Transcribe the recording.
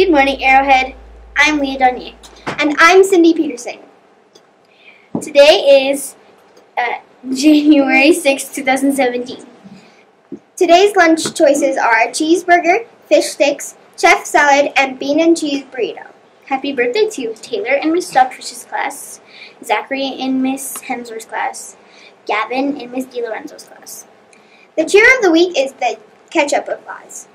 Good morning, Arrowhead. I'm Leah Donier. And I'm Cindy Peterson. Today is uh, January 6, 2017. Today's lunch choices are cheeseburger, fish sticks, chef salad, and bean and cheese burrito. Happy birthday to Taylor in Miss Stockfish's class, Zachary in Miss Hemsworth's class, Gavin in Miss DiLorenzo's class. The cheer of the week is the ketchup applause.